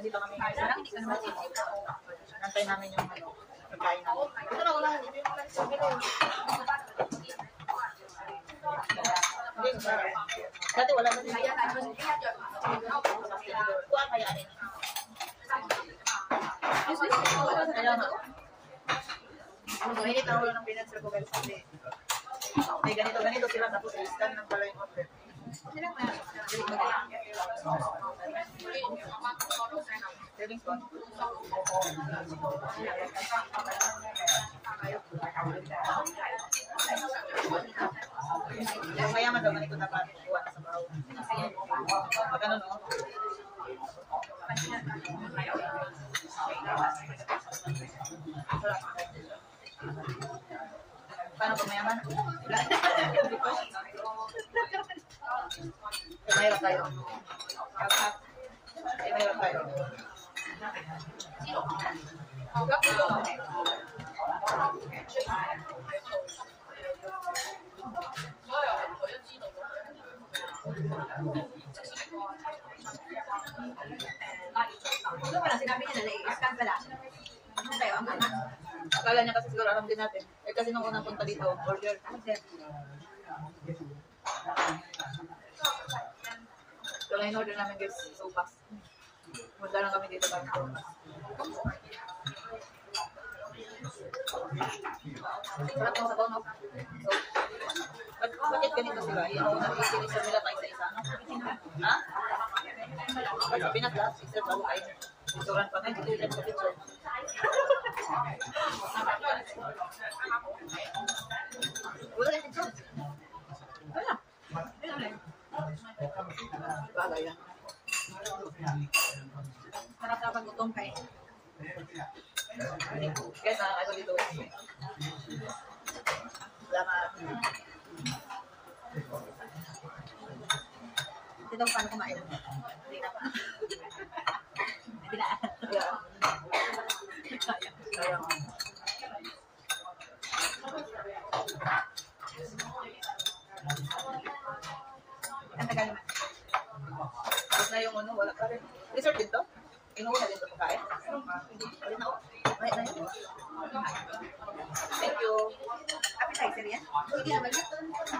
Dito kami Nantay namin yung ano, pagkain namin. Ito na. Hindi, masarap. Dati wala na din. Kuha kaya rin. Kaya nga. Mainit ang ulo ng peanuts ko guys may ganito ganito sila tapos i-scan ng pala yung order. Mayaman daw ganito dapat? Mahirap tayo. Eh, mahirap tayo. Ano pala, sinabi niya na i-scan pala. Ano tayo, ang anak? Kasi siguro alam din natin. Eh kasi nung unang punta dito, order. So lang in-order namin guys, sopas. Punta lang kami dito para sopas. Sarap ng sabaw, no? So, ba't, ganito sila? Yung nag-iisinis sa nila pa isa-isa, no? Ha? Ba't sa Pinas lahat, isa pa kayo. Picturean pa ngayon, dito yan sa picture. Pag-gutom kayo. Guys, nakakain ko Thank you.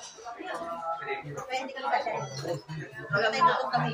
Wala gutom kami.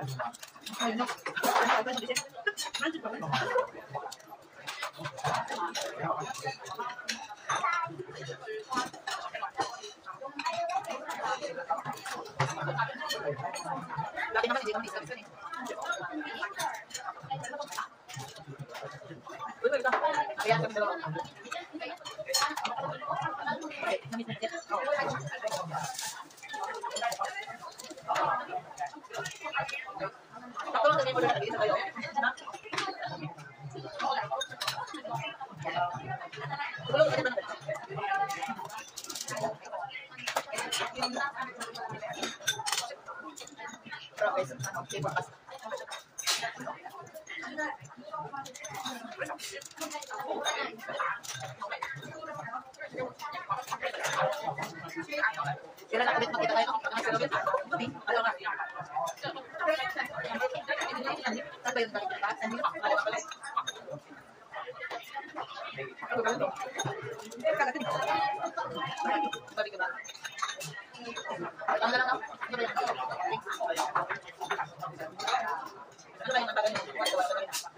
Laki naman, hindi naman isa-isa eh. Ayan, kami dalawa. Okay, kami dalawa. através do canal que vai passar. Sila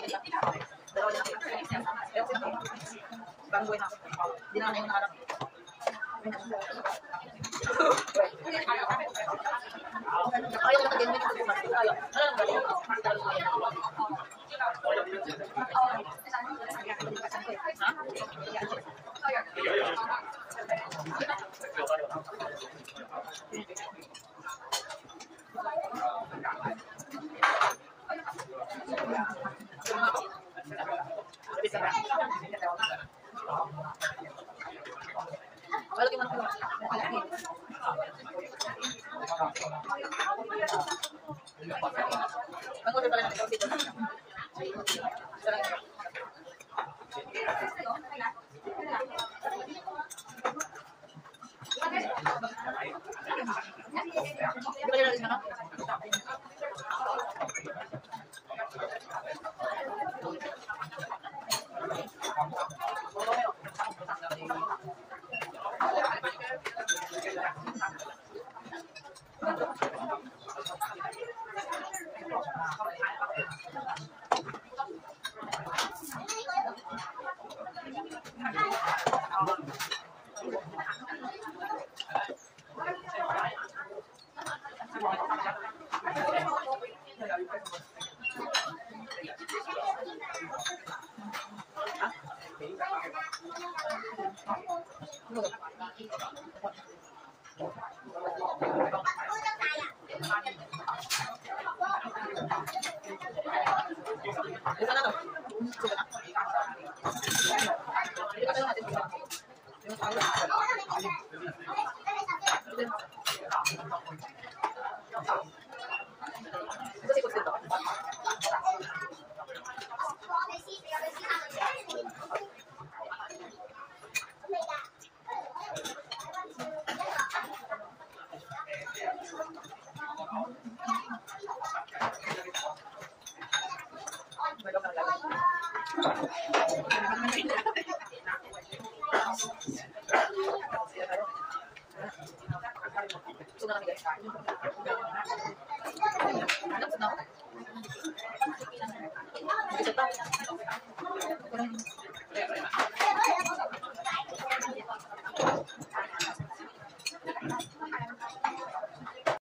Thank you. na. dinamo na lang. Thank you.